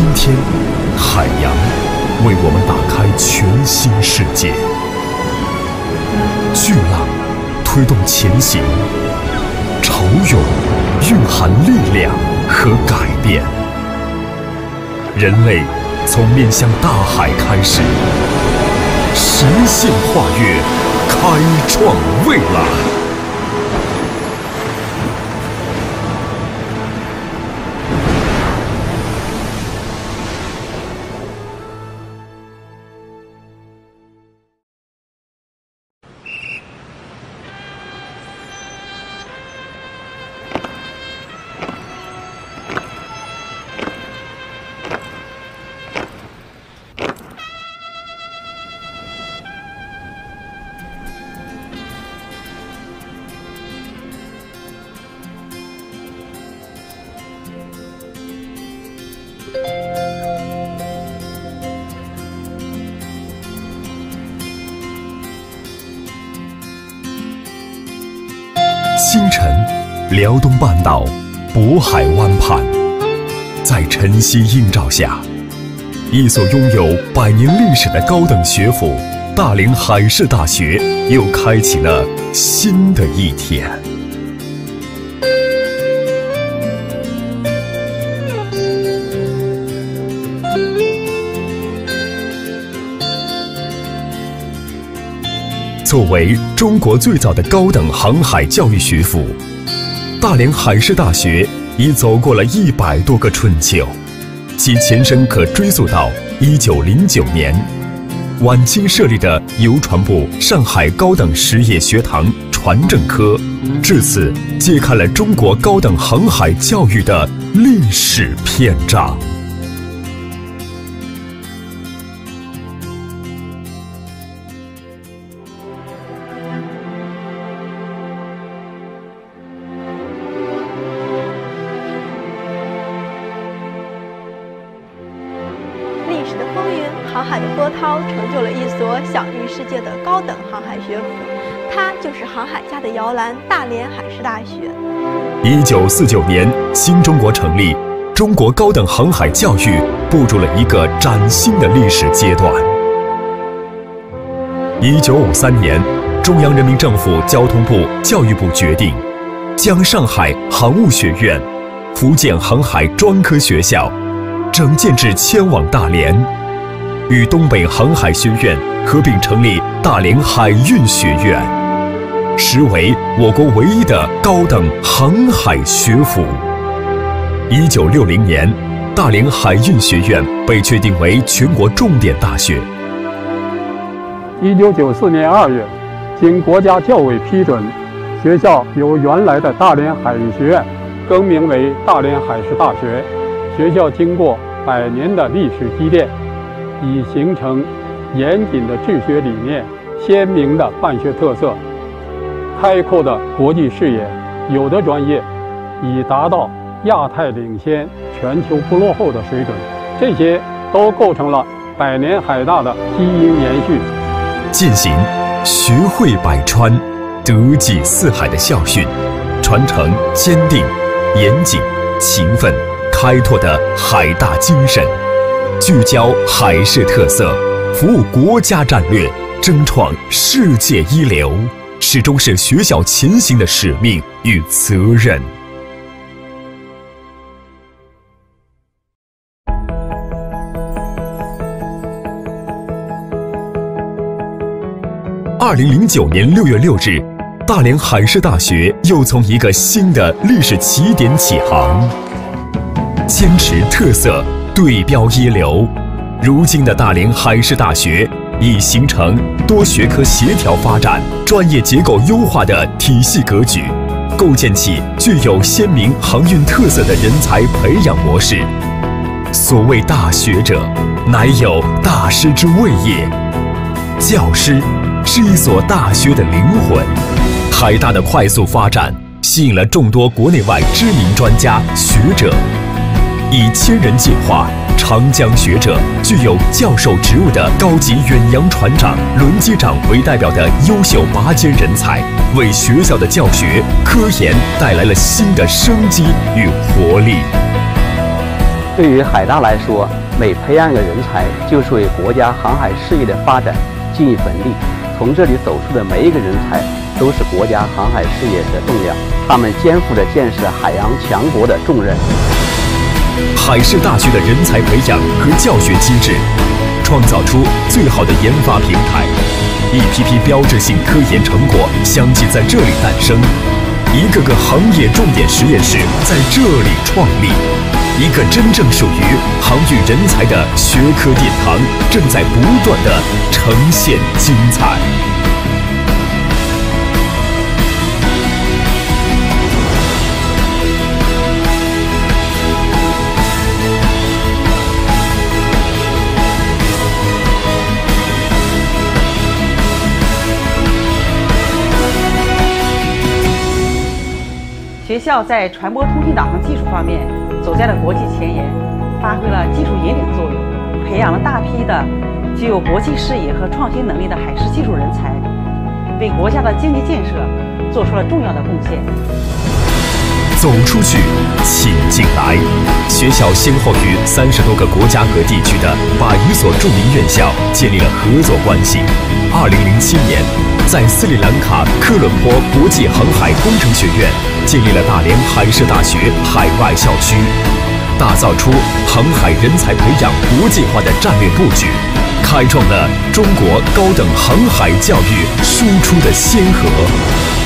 今天，海洋为我们打开全新世界，巨浪推动前行，潮涌蕴含力量和改变。人类从面向大海开始，实现跨越，开创未来。清晨，辽东半岛渤海湾畔，在晨曦映照下，一所拥有百年历史的高等学府——大连海事大学，又开启了新的一天。作为中国最早的高等航海教育学府，大连海事大学已走过了一百多个春秋，其前身可追溯到一九零九年，晚清设立的邮传部上海高等实业学堂船政科，至此揭开了中国高等航海教育的历史篇章。了一所享誉世界的高等航海学府，它就是航海家的摇篮——大连海事大学。一九四九年，新中国成立，中国高等航海教育步入了一个崭新的历史阶段。一九五三年，中央人民政府交通部、教育部决定，将上海航务学院、福建航海专科学校整建至迁往大连。与东北航海学院合并成立大连海运学院，实为我国唯一的高等航海学府。一九六零年，大连海运学院被确定为全国重点大学。一九九四年二月，经国家教委批准，学校由原来的大连海运学院更名为大连海事大学。学校经过百年的历史积淀。已形成严谨的治学理念、鲜明的办学特色、开阔的国际视野，有的专业已达到亚太领先、全球不落后的水准。这些都构成了百年海大的基因延续。践行“学会百川，德济四海”的校训，传承坚定、严谨、勤奋、开拓的海大精神。聚焦海事特色，服务国家战略，争创世界一流，始终是学校前行的使命与责任。二零零九年六月六日，大连海事大学又从一个新的历史起点起航，坚持特色。对标一流，如今的大连海事大学已形成多学科协调发展、专业结构优化的体系格局，构建起具有鲜明航运特色的人才培养模式。所谓大学者，乃有大师之谓也。教师是一所大学的灵魂。海大的快速发展，吸引了众多国内外知名专家学者。以千人计划、长江学者、具有教授职务的高级远洋船长、轮机长为代表的优秀拔尖人才，为学校的教学科研带来了新的生机与活力。对于海大来说，每培养一个人才，就是为国家航海事业的发展尽一份力。从这里走出的每一个人才，都是国家航海事业的栋梁，他们肩负着建设海洋强国的重任。海事大学的人才培养和教学机制，创造出最好的研发平台，一批批标志性科研成果相继在这里诞生，一个个行业重点实验室在这里创立，一个真正属于航运人才的学科殿堂正在不断的呈现精彩。学校在传播通信导航技术方面走在了国际前沿，发挥了技术引领作用，培养了大批的具有国际视野和创新能力的海事技术人才，为国家的经济建设做出了重要的贡献。走出去，请进来。学校先后与三十多个国家和地区的百余所著名院校建立了合作关系。二零零七年，在斯里兰卡科伦坡国际航海工程学院建立了大连海事大学海外校区，打造出航海人才培养国际化的战略布局，开创了中国高等航海教育输出的先河。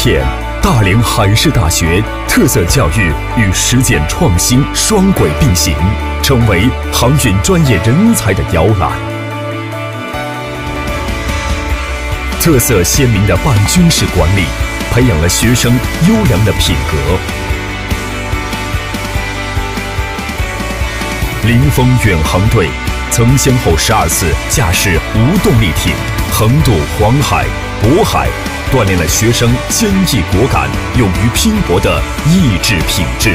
天，大连海事大学特色教育与实践创新双轨并行，成为航运专业人才的摇篮。特色鲜明的办军事管理，培养了学生优良的品格。临风远航队曾先后十二次驾驶无动力艇横渡黄海、渤海。锻炼了学生坚毅果敢、勇于拼搏的意志品质。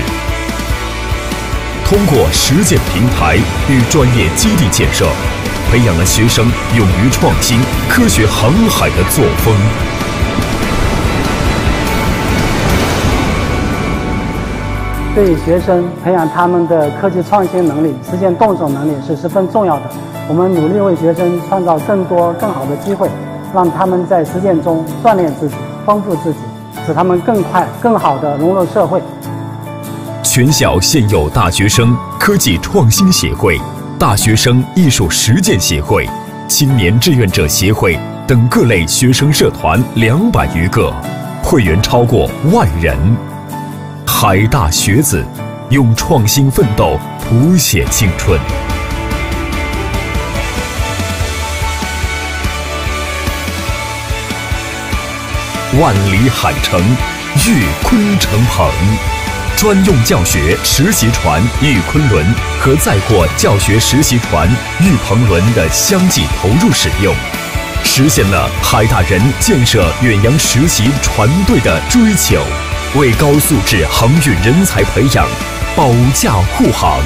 通过实践平台与专业基地建设，培养了学生勇于创新、科学航海的作风。对学生培养他们的科技创新能力、实践动手能力是十分重要的。我们努力为学生创造更多更好的机会。让他们在实践中锻炼自己、丰富自己，使他们更快、更好地融入社会。全校现有大学生科技创新协会、大学生艺术实践协会、青年志愿者协会等各类学生社团两百余个，会员超过万人。海大学子用创新奋斗谱写青春。万里海城遇昆城鹏，专用教学实习船遇昆仑和载货教学实习船遇鹏轮的相继投入使用，实现了海大人建设远洋实习船队的追求，为高素质航运人才培养保驾护航。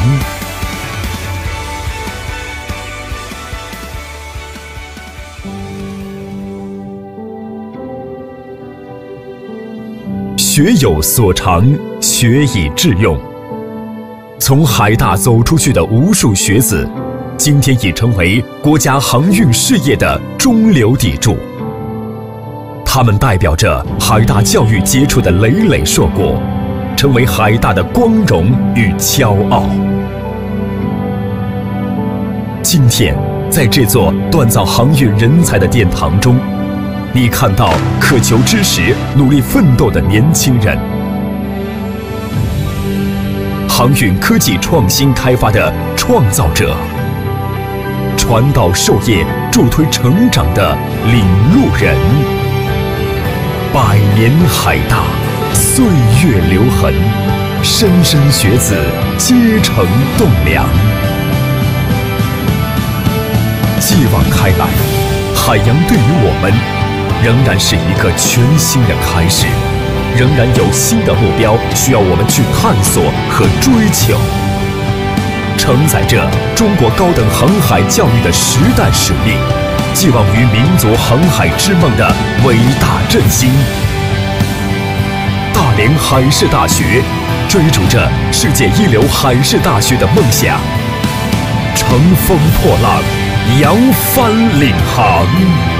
学有所长，学以致用。从海大走出去的无数学子，今天已成为国家航运事业的中流砥柱。他们代表着海大教育杰出的累累硕果，成为海大的光荣与骄傲。今天，在这座锻造航运人才的殿堂中。你看到渴求知识、努力奋斗的年轻人，航运科技创新开发的创造者，传导授业、助推成长的领路人。百年海大，岁月留痕。莘莘学子皆成栋梁。继往开来，海洋对于我们仍然是一个全新的开始，仍然有新的目标需要我们去探索和追求。承载着中国高等航海教育的时代使命，寄望于民族航海之梦的伟大振兴。大连海事大学追逐着世界一流海事大学的梦想，乘风破浪，扬帆领航。